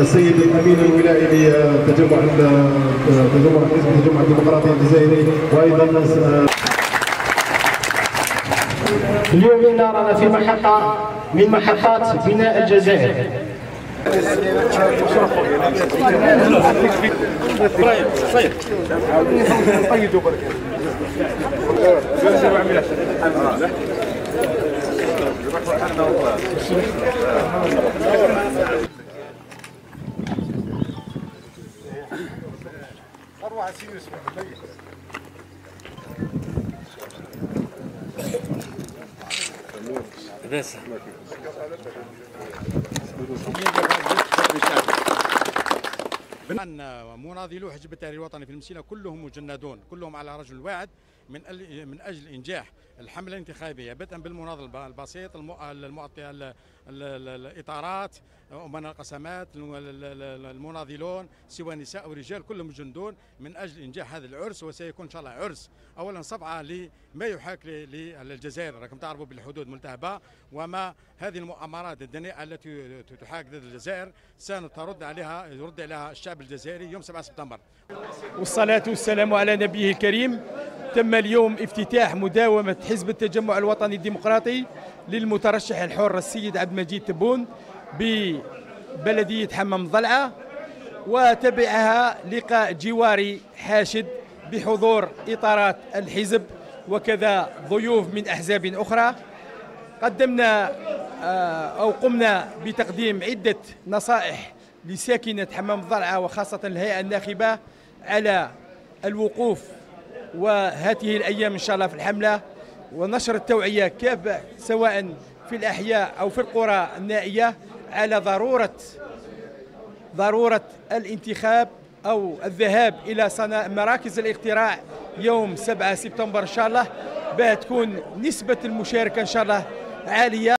السيد الأمين الولائي لتجمع تجمع حزب التجمع الديمقراطي الجزائري وأيضا آه. اليوم رانا في محطة من محطات بناء الجزائر. Desa. مناضلو حزب التحرير الوطني في المسينة كلهم مجندون كلهم على رجل واحد من من أجل إنجاح الحملة الانتخابية بدءا بالمناضل البسيط المؤ- المؤط- ال- ال- ال- الإطارات أمناء القسمات الم- ال- ال- المناضلون سواء نساء أو رجال كلهم مجندون من أجل إنجاح هذا العرس وسيكون إن شاء الله عرس اولا صبعه لما يحاك للجزائر. راكم تعرفوا بالحدود ملتهبة وما هذه المؤامرات الدنيئة التي تحاك ضد الجزائر سنترد عليها يرد عليها الشعب الجزائري يوم 7 سبتمبر. والصلاة والسلام على نبيه الكريم. تم اليوم افتتاح مداومة حزب التجمع الوطني الديمقراطي للمترشح الحر السيد عبد المجيد تبون ببلدية حمام ضلعة وتبعها لقاء جواري حاشد بحضور إطارات الحزب وكذا ضيوف من أحزاب أخرى. قدمنا آه، أو قمنا بتقديم عدة نصائح لساكنة حمام الضلعة وخاصة الهيئة الناخبة على الوقوف وهذه الأيام إن شاء الله في الحملة ونشر التوعية كافة سواء في الأحياء أو في القرى النائية على ضرورة ضرورة الانتخاب أو الذهاب إلى مراكز الاقتراع يوم 7 سبتمبر إن شاء الله باه تكون نسبة المشاركة إن شاء الله عالية.